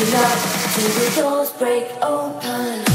we till the doors break open.